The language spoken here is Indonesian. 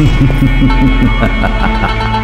Hahaha.